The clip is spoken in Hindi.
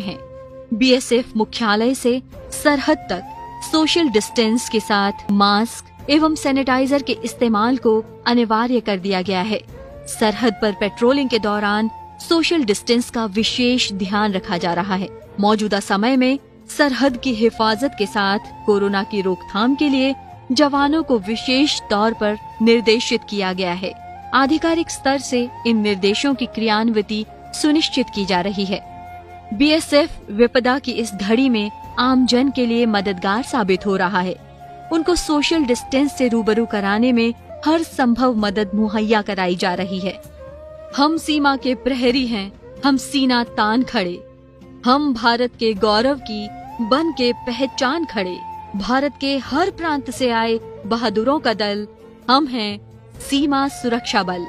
हैं। बीएसएफ मुख्यालय से सरहद तक सोशल डिस्टेंस के साथ मास्क एवं सैनिटाइजर के इस्तेमाल को अनिवार्य कर दिया गया है। सरहद पर पेट्रोलिंग के दौरान सोशल डिस्टेंस का विशेष ध्यान रखा जा रहा है। मौजूदा समय में सरहद की हिफाजत के साथ कोरोना की रोकथाम के लिए जवानों को विशेष तौर पर निर्देशित किया गया है। आधिकारिक स्तर से इन निर्देशों की क्रियान्विति सुनिश्चित की जा रही है। बीएसएफ विपदा की इस घड़ी में आम जन के लिए मददगार साबित हो रहा है। उनको सोशल डिस्टेंस से रूबरू कराने में हर संभव मदद मुहैया कराई जा रही है। हम सीमा के प्रहरी हैं, हम सीना तान खड़े। हम भारत के गौरव की बन के पहचान खड़े। भारत के हर प्रांत से आए बहादुरों का दल, हम हैं सीमा सुरक्षा बल।